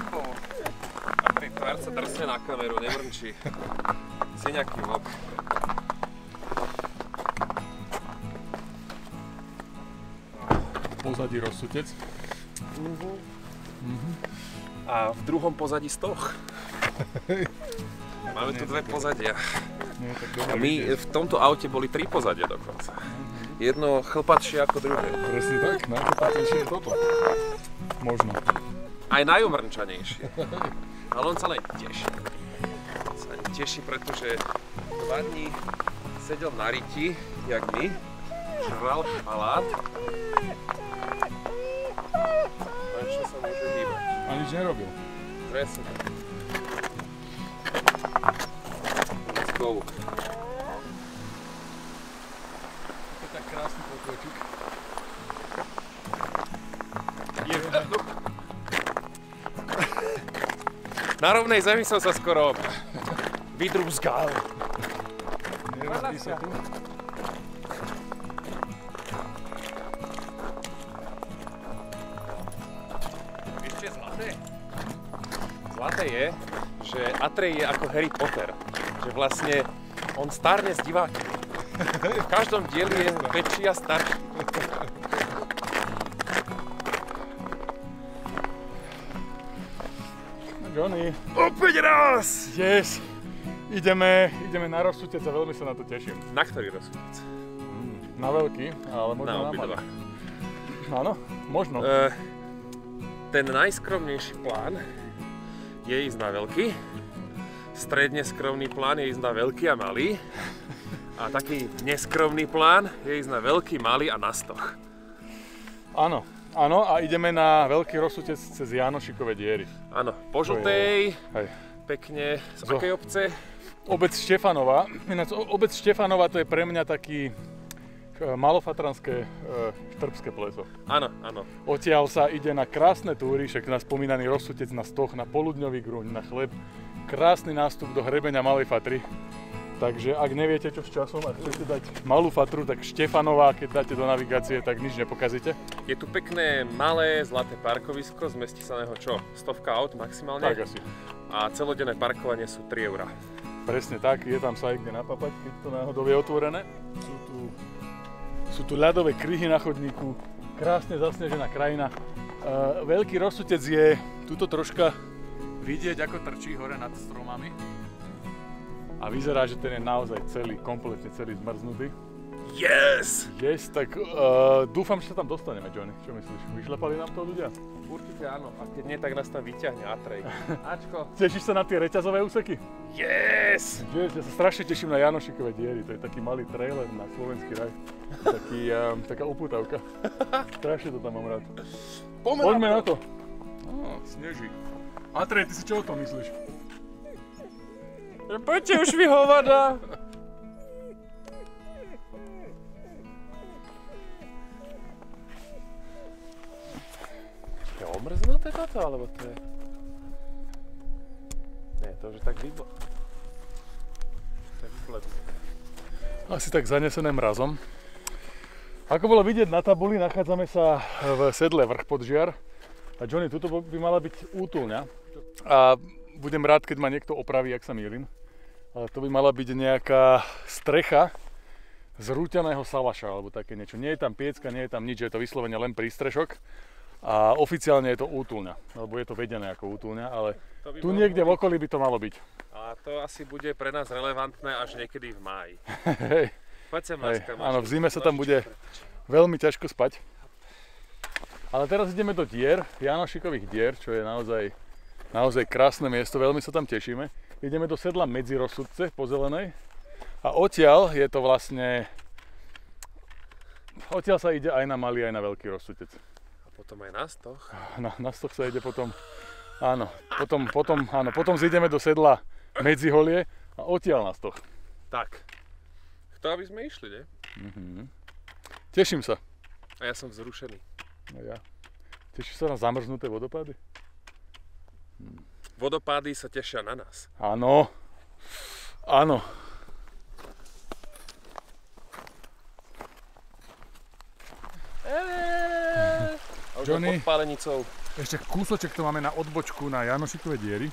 Rambo. A pri tvár sa drsne na kameru, nevrnčí. Si nejaký vlk. Pozadí rozsutec. A v druhom pozadí stoch. Máme tu dve pozadia. A my v tomto aute boli tri pozadia dokonca. Jedno chlpatšie ako druhé. Presne tak, najpopatnejšie je toto. Možno. Aj najomrnčanejšie. Ale on sa len teší. Sa len teší, pretože dva dní sedel na riti, jak my, žral palát. A ešte sa môže hýbať. A nič nerobil. Presne. Let's go. Na rovnej zemi som sa skoro vydrúzgal. Nerozbí sa tu. Ešte zlaté? Zlaté je, že Atrej je ako Harry Potter. Že vlastne on starne s divákmi. V každom dieli je väčší a starší. Johnny, Opäť raz! yes! Ideme, ideme na rozsutec a veľmi sa na to teším. Na ktorý rozsudec? Na veľký, ale možno Na na, malý. Áno, možno. E, ten najskromnejší plán je ísť na veľký. Stredne skromný plán je ísť na veľký a malý. A taký neskromný plán je ísť na veľký, malý a na stoch. Áno, áno a ideme na veľký rozsutec cez Janošikové diery. Áno, po žltej, Hej. pekne. Z Zo- akej obce? Obec Štefanova. Ináč, obec Štefanova to je pre mňa taký e, malofatranské e, štrbské pleso. Áno, áno. Odtiaľ sa ide na krásne túry, však na spomínaný rozsutec na stoch, na poludňový gruň, na chleb. Krásny nástup do hrebenia Malej Fatry. Takže ak neviete čo s časom a chcete dať malú fatru, tak Štefanová, keď dáte do navigácie, tak nič nepokazíte. Je tu pekné, malé, zlaté parkovisko, zmestí sa neho čo? Stovka aut maximálne? Tak asi. A celodenné parkovanie sú 3 eurá. Presne tak, je tam sa aj kde napapať, keď to náhodou je otvorené. Sú tu, sú tu ľadové kryhy na chodníku, krásne zasnežená krajina. Uh, veľký rozsutec je tuto troška vidieť, ako trčí hore nad stromami. A vyzerá, že ten je naozaj celý, kompletne celý zmrznutý. Yes! Yes, tak uh, dúfam, že sa tam dostaneme, Johnny. Čo myslíš? Vyšlepali nám to ľudia? Určite áno. A keď nie, tak nás tam vyťahne Atrej. Ačko. Tešíš sa na tie reťazové úseky? Yes! Yes, ja sa strašne teším na Janošikové diery, to je taký malý trailer na slovenský raj. Taký, um, taká upútavka. Strašne to tam mám rád. Poďme na to. Á, sneží. Atrej, ty si čo o tom myslíš? Poďte už mi hovada. Je omrznuté toto, alebo to je... Nie, to už je tak vyblo... Asi tak zanesené mrazom. Ako bolo vidieť na tabuli, nachádzame sa v sedle vrch podžiar. A Johnny, tuto by mala byť útulňa. A budem rád, keď ma niekto opraví, ak sa mýlim. Ale to by mala byť nejaká strecha z rúťaného salaša alebo také niečo. Nie je tam piecka, nie je tam nič, je to vyslovene len prístrešok. A oficiálne je to útulňa, alebo je to vedené ako útulňa, ale tu niekde v okolí by to malo byť. A to asi bude pre nás relevantné až niekedy v máji. Hej. Poď sem, láska, áno, v zime sa tam bude veľmi ťažko spať. Ale teraz ideme do dier, Janošikových dier, čo je naozaj, naozaj krásne miesto, veľmi sa tam tešíme. Ideme do sedla medzi rozsudce po zelenej a odtiaľ je to vlastne... Odtiaľ sa ide aj na malý, aj na veľký rozsudec. A potom aj na stoch. Na, na stoch sa ide potom... Áno, potom, potom, áno, potom zideme do sedla medzi holie a odtiaľ na stoch. Tak. Kto aby sme išli, ne? Teším sa. A ja som vzrušený. No ja. Tešíš sa na zamrznuté vodopády? Vodopády sa tešia na nás. Áno. Áno. Johnny. pod pálenicou. Ešte kúsoček to máme na odbočku na Janošikové diery.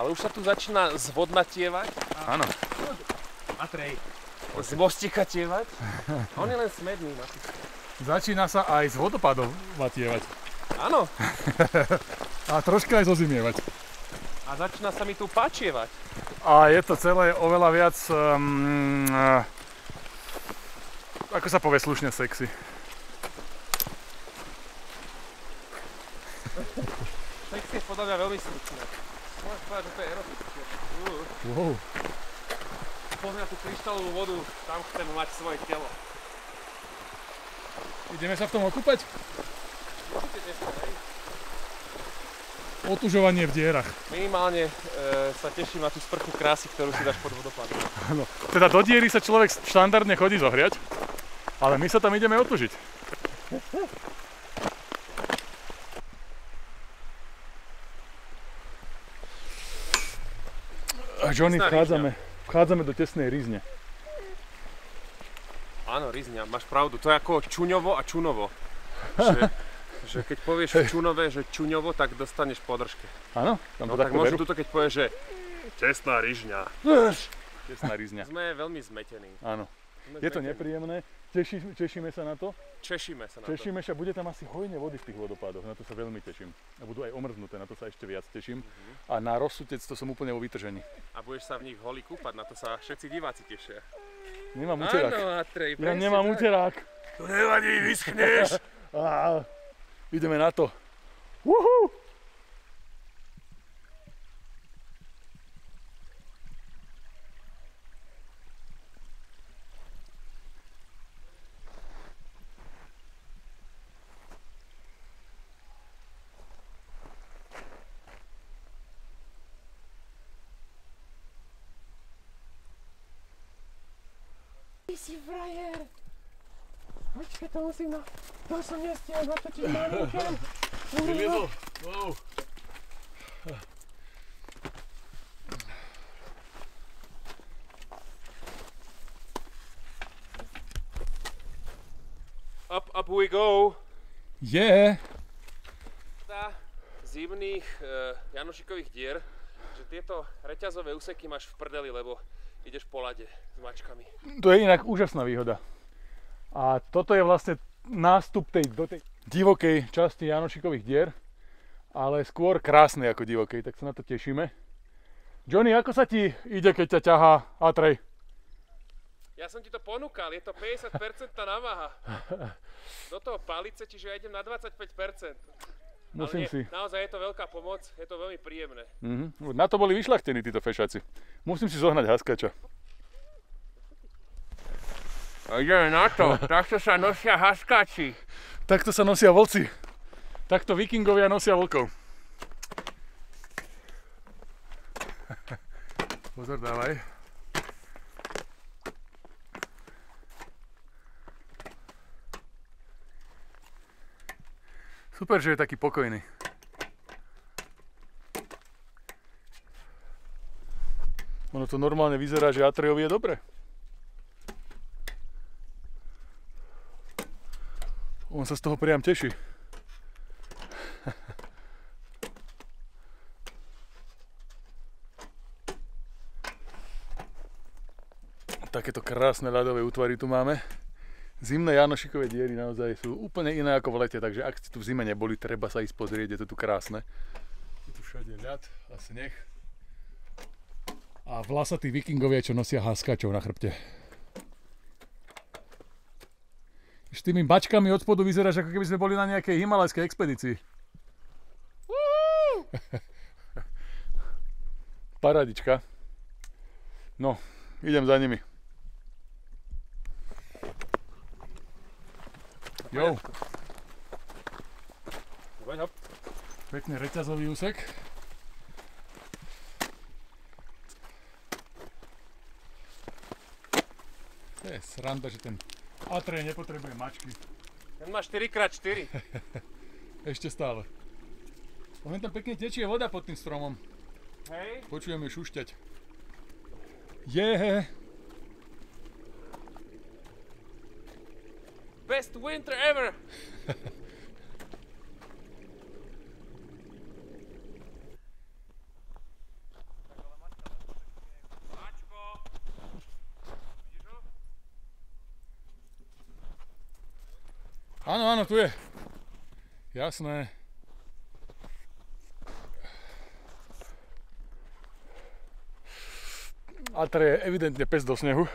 Ale už sa tu začína zvodnatievať. Áno. Matrej. Zmostikatievať. On je len smedný, Mati. Začína sa aj z vodopádov vatievať. Áno. A troška aj zozimievať. A začína sa mi tu pačievať. A je to celé oveľa viac, um, uh, ako sa povie slušne, sexy. Sexy je podľa mňa veľmi stručné. Môžeš povedať, že to je erotické. Uh, Wow. Pozri na tú kryštálovú vodu, tam chcem mať svoje telo. Ideme sa v tom okúpať? Určite. Otužovanie v dierach. Minimálne e, sa teším na tú sprchu krásy, ktorú si dáš pod vodopádom. Áno. Teda do diery sa človek štandardne chodí zohriať, ale my sa tam ideme otužiť. A Johnny, vchádzame, vchádzame do tesnej rízne. Áno, Rizňa, máš pravdu. To je ako čuňovo a čunovo. Že, že keď povieš v čunové, že čuňovo, tak dostaneš podržke. Áno? Tam No to tak takto možno tuto, keď povieš, že tesná ryžňa. Tesná rízňa. Sme veľmi zmetení. Áno. Sme Je to nepríjemné. Teší, tešíme sa na to. Češíme sa na to. Tešíme sa, bude tam asi hojne vody v tých vodopádoch, na to sa veľmi teším. A budú aj omrznuté, na to sa ešte viac teším. A na rozsutec to som úplne vo vytržení. A budeš sa v nich holí kúpať, na to sa všetci diváci tešia. Nemám uterák. Áno, Atrej, Ja nemám tak. uterák. To nevadí, vyschneš. Á, ideme na to. Uhú. Počkaj, to musím na... To som nestihol natočiť malinkem. Vyliezol. Wow. Up, up we go. Je. Tá zimných e, Janošikových dier, že tieto reťazové úseky máš v prdeli, lebo ideš po lade s mačkami. To je inak úžasná výhoda. A toto je vlastne nástup tej, do tej divokej časti Janošikových dier, ale skôr krásnej ako divokej, tak sa na to tešíme. Johnny, ako sa ti ide, keď ťa ťahá Atrej? Ja som ti to ponúkal, je to 50% námaha. Do toho palice, čiže ja idem na 25%. Musím nie, si. naozaj je to veľká pomoc, je to veľmi príjemné. Mhm. Na to boli vyšľachtení títo fešáci. Musím si zohnať haskača. Ideme na to, takto sa nosia haskači. Takto sa nosia vlci. Takto vikingovia nosia vlkov. Pozor, dávaj. Super, že je taký pokojný. Ono to normálne vyzerá, že Atrejovi je dobre. On sa z toho priam teší. Takéto krásne ľadové útvary tu máme. Zimné Janošikové diery naozaj sú úplne iné ako v lete, takže ak ste tu v zime neboli, treba sa ísť pozrieť, je to tu krásne. Je tu všade ľad a sneh. A vlasatí vikingovia, čo nosia haskačov na chrbte. S tými bačkami od spodu vyzeráš, ako keby sme boli na nejakej himalajskej expedícii. Paradička. No, idem za nimi. Jo, pekne reťazový úsek. To je sranda, že ten Atrej nepotrebuje mačky. Ten má 4x4. Ešte stále. Len tam pekne tečie voda pod tým stromom. Hej. Počujem ju šušťať. Je. Best winter ever. Áno, áno, tu je. Jasné. A je evidentne pes do snehu.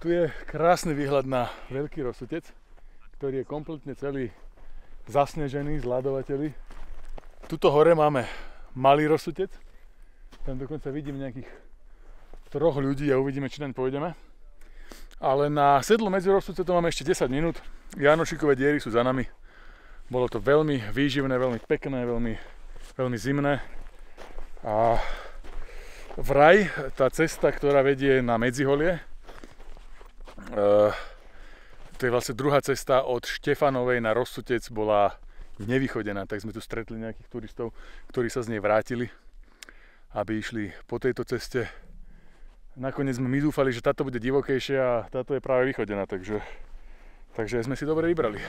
Tu je krásny výhľad na veľký rozsutec, ktorý je kompletne celý zasnežený, zľadovateľi. Tuto hore máme malý rozsutec. Tam dokonca vidím nejakých troch ľudí a uvidíme, či naň pôjdeme. Ale na sedlo medzi rozsudcetom máme ešte 10 minút. Janošikové diery sú za nami. Bolo to veľmi výživné, veľmi pekné, veľmi, veľmi zimné. A vraj tá cesta, ktorá vedie na Medziholie, uh, to je vlastne druhá cesta od Štefanovej na Rozsutec bola nevychodená, tak sme tu stretli nejakých turistov, ktorí sa z nej vrátili, aby išli po tejto ceste nakoniec sme my dúfali, že táto bude divokejšia a táto je práve vychodená, takže, takže sme si dobre vybrali.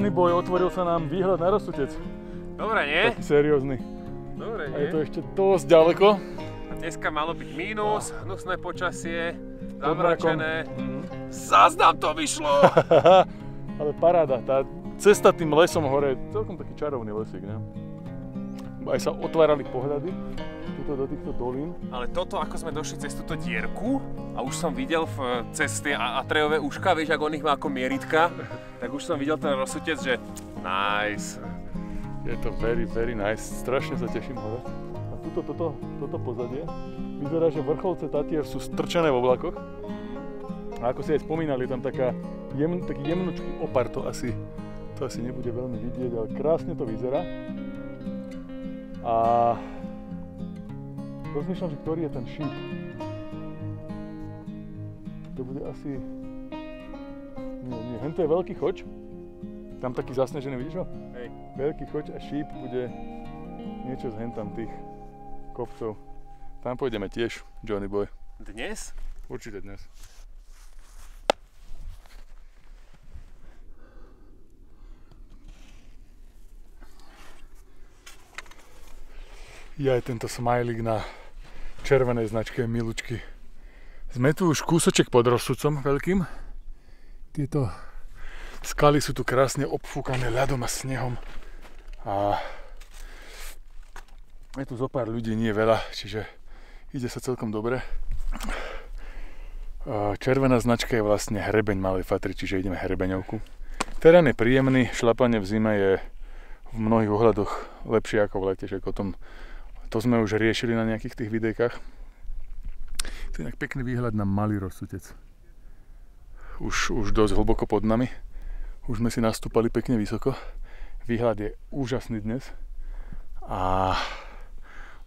Johnny Boy, otvoril sa nám výhľad na rozsutec. Dobre, nie? Taký seriózny. Dobre, A je nie? to ešte dosť ďaleko. A dneska malo byť mínus, hnusné počasie, zamračené. Mhm. Zás nám to vyšlo! Ale paráda, tá cesta tým lesom hore, celkom taký čarovný lesík, ne? Aj sa otvárali pohľady tuto do týchto dolín. Ale toto, ako sme došli cez túto dierku a už som videl v ceste a Atrejové uška, vieš, ako on ich má ako mieritka, tak už som videl ten rozsutec, že nice. Je to very, very nice. Strašne sa teším hore. A tuto, toto, toto pozadie vyzerá, že vrcholce Tatier sú strčené v oblakoch. A ako si aj spomínali, tam taká jem, taký jemnučký opar, to asi, to asi nebude veľmi vidieť, ale krásne to vyzerá. A rozmýšľam, že ktorý je ten šíp. To bude asi... Nie, nie, hento je veľký choč. Tam taký zasnežený, vidíš ho? Hej. Veľký choč a šíp bude niečo z hentam tých kopcov. Tam pôjdeme tiež, Johnny Boy. Dnes? Určite dnes. Je aj tento smajlik na červenej značke Milučky. Sme tu už kúsoček pod rozsudcom veľkým. Tieto skaly sú tu krásne obfúkané ľadom a snehom. A je tu zo pár ľudí, nie veľa, čiže ide sa celkom dobre. Červená značka je vlastne hrebeň Malej Fatry, čiže ideme hrebeňovku. Terén je príjemný, šlapanie v zime je v mnohých ohľadoch lepšie ako v lete, že o tom to sme už riešili na nejakých tých videjkách. To je inak pekný výhľad na malý rozsutec. Už, už dosť hlboko pod nami. Už sme si nastúpali pekne vysoko. Výhľad je úžasný dnes. A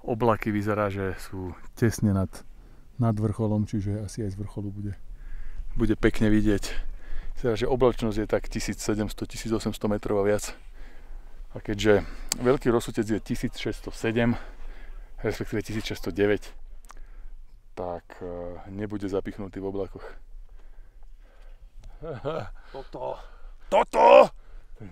oblaky vyzerá, že sú tesne nad, nad vrcholom, čiže asi aj z vrcholu bude, bude pekne vidieť. Vyzerá, že oblačnosť je tak 1700-1800 metrov a viac. A keďže veľký rozsutec je 1607, respektíve 1609, tak e, nebude zapichnutý v oblakoch. Toto. Toto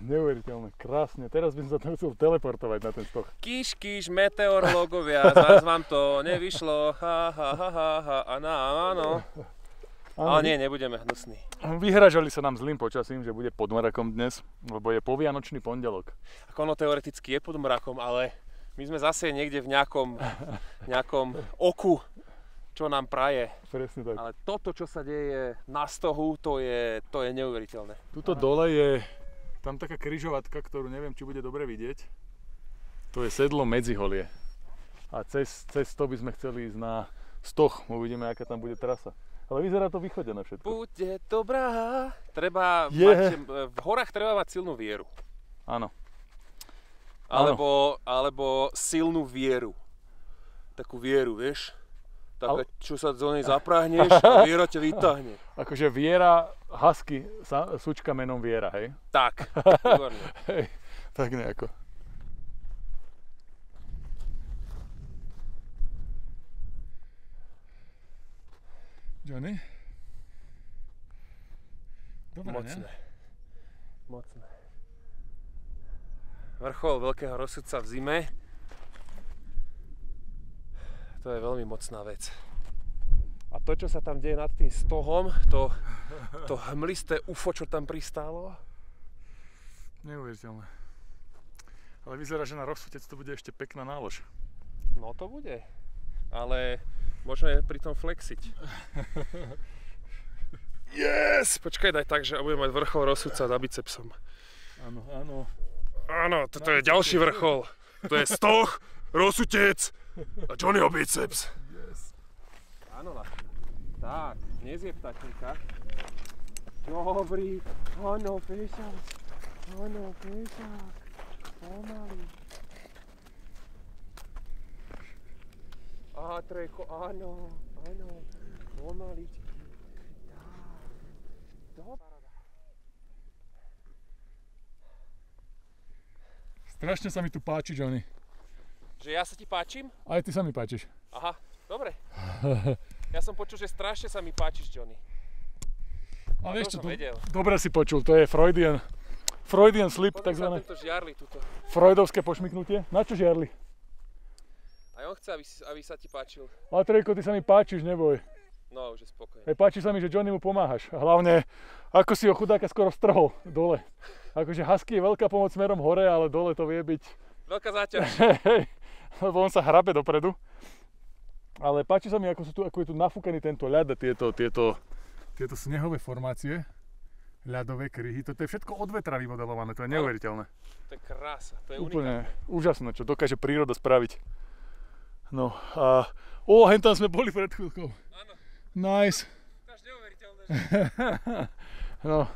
neuveriteľné, krásne. Teraz by som sa tam chcel teleportovať na ten stoch. Kíš, kíš, meteorológovia, zás vám to nevyšlo, ha, ha, ha, ha, ha, áno, áno. Ale nie, nebudeme hnusní. Vyhražali sa nám zlým počasím, že bude pod mrakom dnes, lebo je povianočný pondelok. Ako ono teoreticky je pod mrakom, ale my sme zase niekde v nejakom, nejakom oku, čo nám praje. Presne tak. Ale toto, čo sa deje na stohu, to je, to je neuveriteľné. Tuto dole je tam taká kryžovatka, ktorú neviem, či bude dobre vidieť. To je sedlo Medziholie. A cez, cez to by sme chceli ísť na stoch. Uvidíme, aká tam bude trasa. Ale vyzerá to vychodené všetko. Bude dobrá. Treba Je. mať, v horách treba mať silnú vieru. Áno. Alebo, alebo silnú vieru. Takú vieru, vieš? Taká, čo sa do nej zaprahneš a viera ťa vytáhne. Akože Viera, husky, sa, sučka menom Viera, hej? Tak. Hej, tak nejako. Johnny? Dobre, Mocné. Mocné. Vrchol veľkého rozsudca v zime. To je veľmi mocná vec. A to, čo sa tam deje nad tým stohom, to, to hmlisté UFO, čo tam pristálo, Neuveriteľné. Ale vyzerá, že na rozsutec to bude ešte pekná nálož. no to bude. Ale môžeme pri tom flexiť. Yes! Počkaj, daj tak, že budem mať vrchol rozsudca za bicepsom. Áno, áno. Áno, toto je ďalší vrchol. To je stoch, rozsutec a Johnnyho biceps. Yes. Áno, Laško. Tak, nezje ptačníka. Dobrý, áno, pešák. Áno, pešák. Pomaly. Á, trojko, áno, áno. Pomaličky. Tak. Dobrá. Strašne sa mi tu páči, Johnny. Že ja sa ti páčim? Aj ty sa mi páčiš. Aha, dobre. Ja som počul, že strašne sa mi páčiš, Johnny. A vieš čo, vedel. dobre si počul, to je Freudian, Freudian slip, takzvané žiarli tuto. freudovské pošmyknutie. Na čo žiarli? A on chce, aby, si, aby sa ti páčil. Ale Trejko, ty sa mi páčiš, neboj. No, už je spokojný. Hej, páči sa mi, že Johnny mu pomáhaš. Hlavne, ako si ho chudáka skoro strhol dole. Akože husky je veľká pomoc smerom hore, ale dole to vie byť, Veľká záťaž. hej, lebo on sa hrabe dopredu. Ale páči sa mi, ako, sú tu, ako je tu nafúkaný tento ľad a tieto, tieto, tieto snehové formácie, ľadové kryhy. Toto je všetko od vetra vymodelované, to je neuveriteľné. To je krása, to je unikátne. Úplne úžasné, čo dokáže príroda spraviť. No a... O, hen tam sme boli pred chvíľkou. Áno, Nice. to až neuveriteľné. No,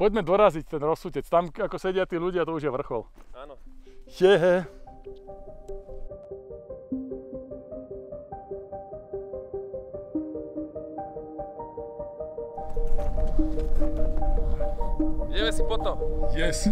poďme doraziť ten rozsutec. Tam, ako sedia tí ľudia, to už je vrchol. Áno. Jehe. Lleve Cipoto. Yes.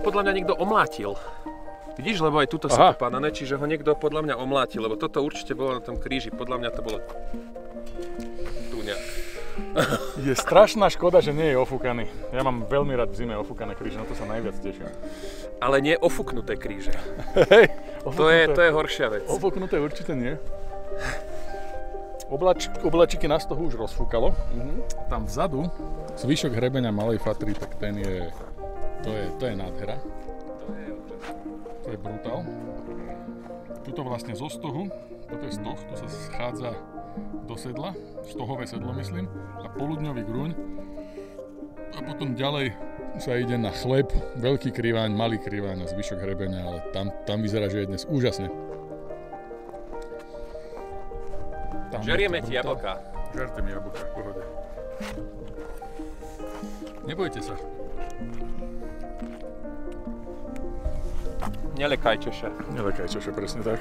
Podľa mňa niekto omlátil. Vidíš, lebo aj tuto sú Aha. popadané, čiže ho niekto podľa mňa omlátil, lebo toto určite bolo na tom kríži, podľa mňa to bolo tu nejak. Je strašná škoda, že nie je ofúkaný. Ja mám veľmi rád v zime ofúkané kríže, na to sa najviac teším. Ale nie ofuknuté kríže. Hej, To je, to je horšia vec. Ofúknuté určite nie. Oblač, oblačiky nás toho už rozfúkalo. Tam vzadu, zvyšok hrebenia Malej Fatry, tak ten je, to je, to je nádhera. To je brutál. Tuto vlastne zo stohu, toto je stoh, tu sa schádza do sedla, stohové sedlo myslím, a poludňový gruň. A potom ďalej sa ide na chleb, veľký kriváň, malý kriváň a zvyšok hrebenia, ale tam, tam vyzerá, že je dnes úžasne. Tam Žerieme ti jablka. Žerte mi jablka, v pohode. Nebojte sa. Nelekaj čoše. Nelekaj čoše, presne tak.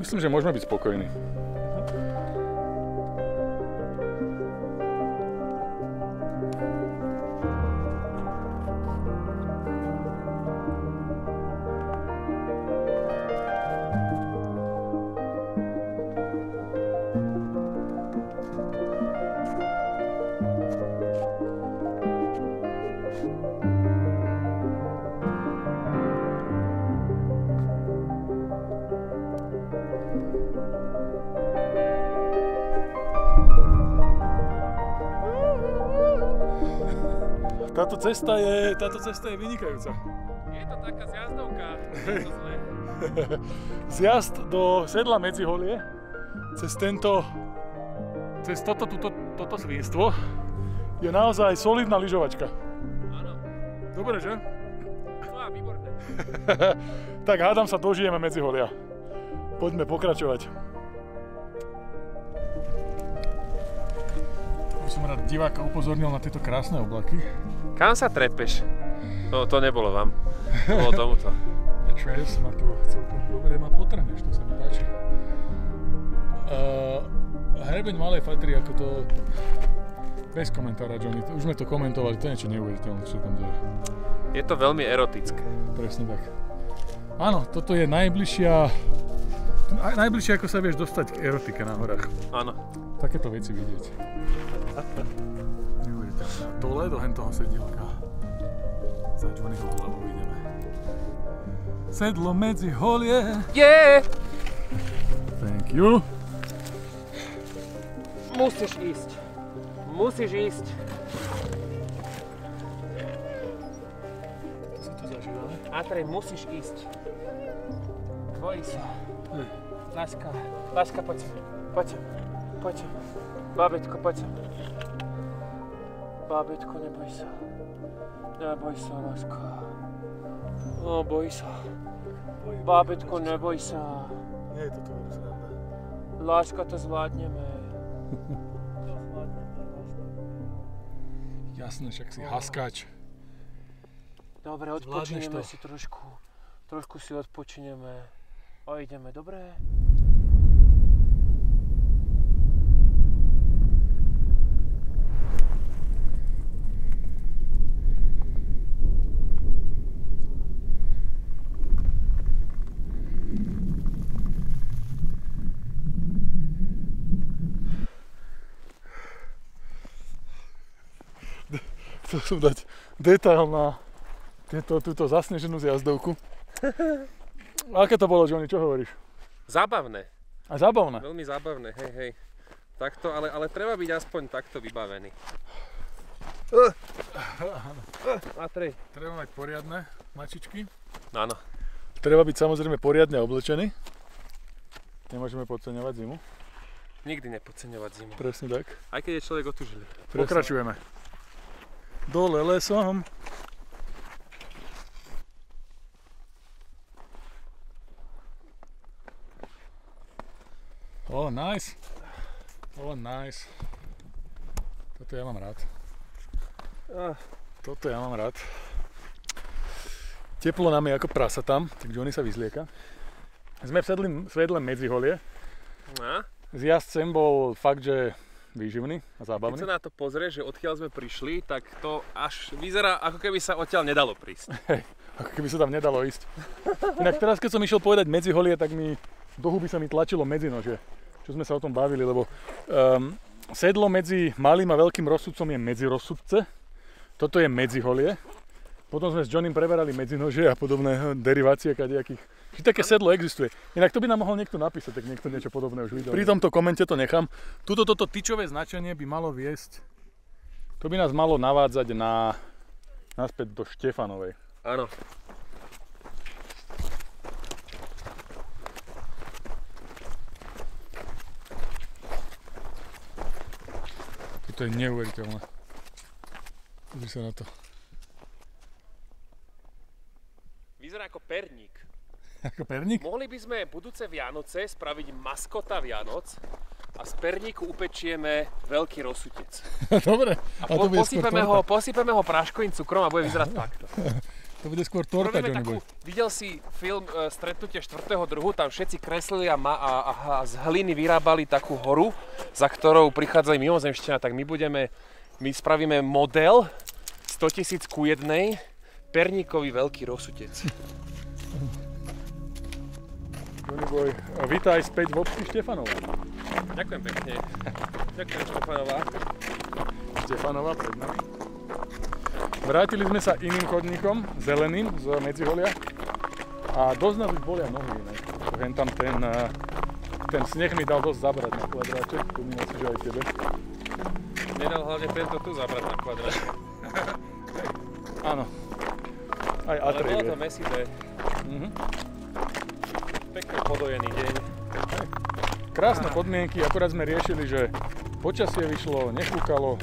Myslím, že môžeme byť spokojní. Cesta je, táto cesta je vynikajúca. Je to taká zjazdovka. Je to. Zjazd do sedla Medziholie cez tento, cez toto, toto, toto svinstvo je naozaj solidná lyžovačka. Áno. Dobre, že? No výborné. tak hádam sa dožijeme Medziholia. Poďme pokračovať. By som rád diváka upozornil na tieto krásne oblaky. Kam sa trepeš? To, to nebolo vám. To bolo tomuto. The Trails ma tu celkom dobre ma potrhneš, to sa mi páči. Uh, hrebeň Malej Fatry, ako to... Bez komentára, Johnny. Už sme to komentovali, to je niečo neuveriteľné, čo tam deje. Je to veľmi erotické. Presne tak. Áno, toto je najbližšia... aj- Najbližšie, ako sa vieš dostať k erotike na horách. Áno. Takéto veci vidieť. Dole do hentoho sedielka. Za Johnnyho hlavou ideme. Sedlo medzi holie. Je! Thank you. Musíš ísť. Musíš ísť. Si tu zažívame. Atrej, musíš ísť. Bojí sa. Láska, láska, poď sem. Poď sem. Poď sem. Bábetko, poď sem. Bábetko, neboj sa. Neboj sa, láska. No, boj sa. Bábetko, neboj sa. Nie je to tu sranda. Láska, to zvládneme. To zvládneme, láska. Jasné, však si haskáč. Dobre, odpočineme si trošku. Trošku si odpočineme. A ideme, dobre? Chcel som dať detail na tieto, túto zasneženú zjazdovku. Aké to bolo, Johnny, čo hovoríš? Zábavné. A zábavné. Veľmi zábavné, hej, hej. Takto, ale, ale treba byť aspoň takto vybavený. A tri. Treba mať poriadne mačičky. Áno. Treba byť samozrejme poriadne oblečený. Nemôžeme podceňovať zimu. Nikdy nepodceňovať zimu. Presne tak. Aj keď je človek otužilý. Pokračujeme. Dole lesom. Oh, nice. Oh, nice. Toto ja mám rád. Ah, Toto ja mám rád. Teplo nám je ako prasa tam, tak Johnny sa vyzlieka. Sme v sedli, svedle Medziholie. a? Zjazd sem bol fakt, že výživný a Keď zábavný. sa na to pozrieš, že odkiaľ sme prišli, tak to až vyzerá, ako keby sa odtiaľ nedalo prísť. Ako keby sa tam nedalo ísť. Inak teraz, keď som išiel povedať Medziholie, tak mi do huby sa mi tlačilo medzinože. Čo sme sa o tom bavili, lebo um, sedlo medzi malým a veľkým rozsudcom je medzirozsudce. Toto je Medziholie. Potom sme s Johnem preberali medzinože a podobné derivácie kadejakých. Či také sedlo existuje. Inak to by nám mohol niekto napísať, tak niekto niečo podobné už videl. Pri tomto komente to nechám. Tuto toto tyčové značenie by malo viesť, to by nás malo navádzať na, naspäť do Štefanovej. Áno. To je neuveriteľné. Pozri sa na to. Vyzerá ako perník. Ako perník? Mohli by sme budúce Vianoce spraviť maskota Vianoc a z perníku upečieme veľký rozsutec. Dobre. A to po, bude skôr posypeme, ho, posypeme ho práškovým cukrom a bude vyzerať takto. To bude skôr torta, Johnny Boy. videl si film e, Stretnutie štvrtého druhu, tam všetci kreslili a, ma, a, a, a z hliny vyrábali takú horu, za ktorou prichádzali mimozemšťania, tak my budeme, my spravíme model 100 tisíc ku jednej, perníkový veľký rozsutec. Johnny Boy, vítaj späť v obci Štefanova. Ďakujem pekne. Ďakujem Štefanová. Štefanova pred nami. Vrátili sme sa iným chodníkom, zeleným z Medziholia. A dosť nás už bolia nohy inak. Hen tam ten, eh, ten sneh mi dal dosť zabrať na kvadráte, spomínal si, že aj tebe. Nedal hlavne tento tu zabrať na kvadrát. Áno. Aj Ale bolo to mesivé. Mhm. Pekne podojený deň. Krásne podmienky, akurát sme riešili, že počasie vyšlo, nefúkalo,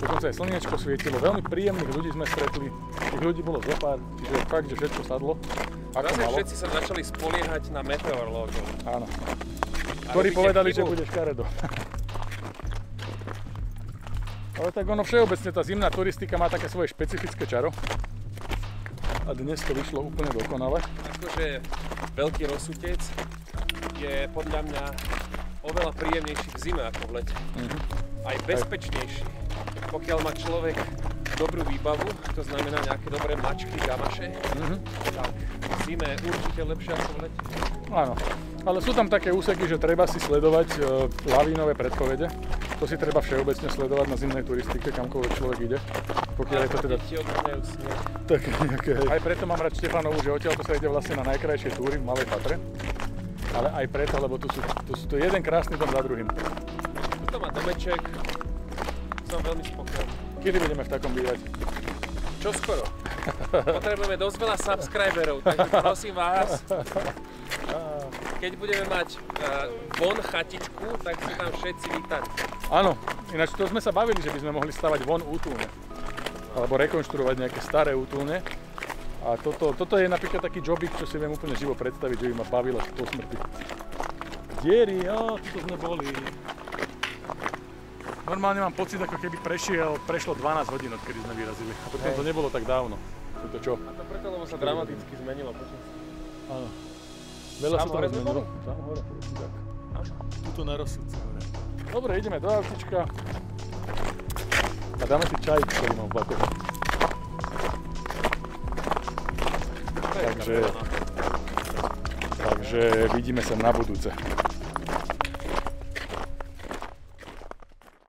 dokonca aj slniečko svietilo, veľmi príjemných ľudí sme stretli, tých ľudí bolo zopár, čiže fakt, že všetko sadlo, ako Zase malo. všetci sa začali spoliehať na meteorológov. Áno. A Ktorí povedali, chybu. že bude škaredo. Ale tak ono všeobecne, tá zimná turistika má také svoje špecifické čaro. A dnes to vyšlo úplne dokonale. Akože veľký rozsutec je podľa mňa oveľa príjemnejší v zime ako v lete. Mhm. Aj bezpečnejší. Pokiaľ má človek dobrú výbavu, to znamená nejaké dobré mačky, gamaše, Mhm. tak v zime určite lepšie ako v lete. Áno, ale sú tam také úseky, že treba si sledovať e, lavínové predpovede. To si treba všeobecne sledovať na zimnej turistike, kamkoľvek človek ide. Pokiaľ je to teda také nejaké... Aj preto mám rád Štefanovu, že odtiaľ sa ide vlastne na najkrajšie túry v Malej Tatre. Ale aj preto, lebo tu sú, tu sú tu jeden krásny dom za druhým. Tuto má domeček. Som veľmi spokojný. Kedy budeme v takom bývať? Čo skoro? Potrebujeme dosť veľa subscriberov, takže prosím vás, keď budeme mať uh, von chatičku, tak sú tam všetci vítaní. Áno, ináč to sme sa bavili, že by sme mohli stavať von útulne. Alebo rekonštruovať nejaké staré útulne. A toto, toto je napríklad taký jobik, čo si viem úplne živo predstaviť, že by ma bavilo po smrti. Diery, jo, tuto sme boli. Normálne mám pocit, ako keby prešiel, prešlo 12 hodín, odkedy sme vyrazili. A pritom to nebolo tak dávno. Toto čo? A to preto, lebo sa dramaticky zmenilo počasie. Áno. Veľa sa toho zmenilo. Tam hore, tak. Tuto na rozsudce. Dobre, ideme do autička. A dáme si čaj, ktorý mám v bakohu. Takže, takže vidíme sa na budúce.